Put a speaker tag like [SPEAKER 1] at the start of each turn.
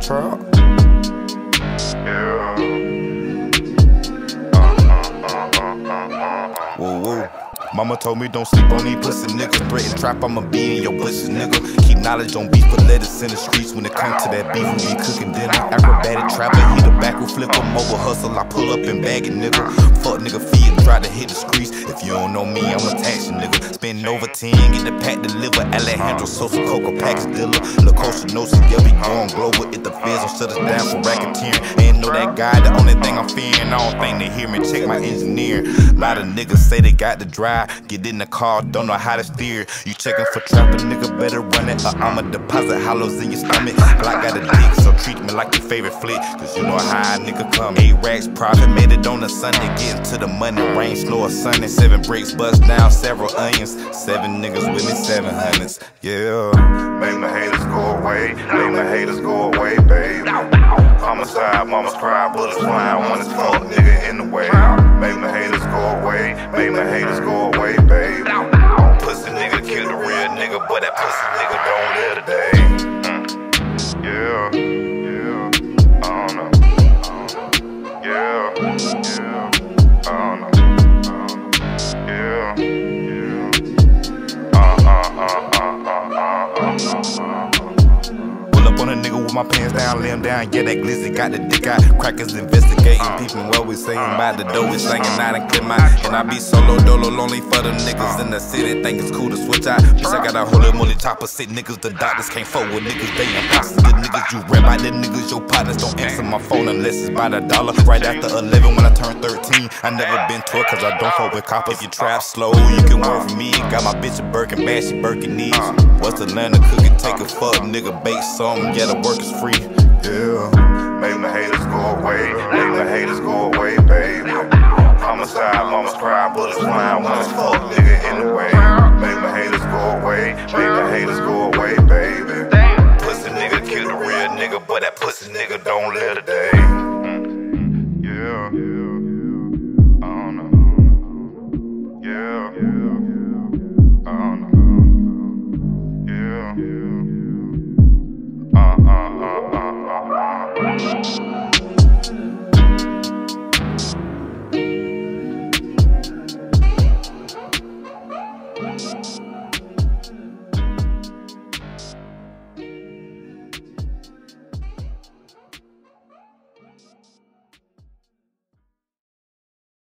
[SPEAKER 1] Trap. Mama told me don't sleep on these pussy niggas. Threaten trap, I'ma be in your bushes, nigga. Keep knowledge on beef, but let us in the streets when it comes to that beef. We be cooking dinner. Acrobatic trapper, hit a back with flip em over hustle. I pull up and bag it, nigga. Fuck nigga feet try to hit the streets. If you don't know me, I'm a taxi nigga. Spend over 10, get the pack deliver. Alejandro Sosa, Coca package dealer. La Costa Nostra, yeah, we going global. If the feds don't shut us down for racketeering. Ain't know that guy, the only thing I'm fearing. I don't think they hear me. Check my engineer. A lot of niggas say they got the drive. Get in the car, don't know how to steer. You checking for a nigga better run it. Or I'ma deposit hollows in your stomach. Glock got a dick, so treat me like your favorite flick. Cause you know how a nigga come. Eight racks profit, made it on a Sunday. Getting to the money, rain slow or sunny. Seven bricks, bust down several onions. Seven niggas with me, seven hundreds. Yeah.
[SPEAKER 2] Make my haters go away. Make my haters go away, baby. Homicide, mamas cry, bullets fly. One is fuck nigga in the way.
[SPEAKER 1] Nigga, but that pussy nigga
[SPEAKER 2] Don't live today. Yeah, yeah. I don't know. Yeah, yeah. I don't know. Yeah, yeah. Uh, uh, uh, uh, uh.
[SPEAKER 1] On a nigga with my pants down, him down. Yeah, that glizzy got the dick out. Crackers investigating, uh, peeping what we saying uh, by the door. We uh, singing out and clear my. And I be solo, dolo, lonely for them niggas in the city. Think it's cool to switch out. Bitch, I got a holy moly chopper. Sick niggas, the doctors can't fuck with niggas. They imposters. You rap by the niggas, your partners don't answer my phone unless it's by the dollar. Right after 11 when I turn 13. I never been to it cause I don't fuck with coppers. If you trap slow, you can work for me. Got my bitch a Birkin bad, she Birkin knees. What's Atlanta cooking? Take a fuck, nigga, bake something. Yeah, the work is free. Yeah.
[SPEAKER 2] Make my haters go away. Make my haters go away, baby. Homicide, mamas cry, bullets fly. One fuck nigga in the way. Make my haters go away. Make my haters go away,
[SPEAKER 1] This nigga don't live today. Mm, yeah. I don't
[SPEAKER 2] know. Yeah.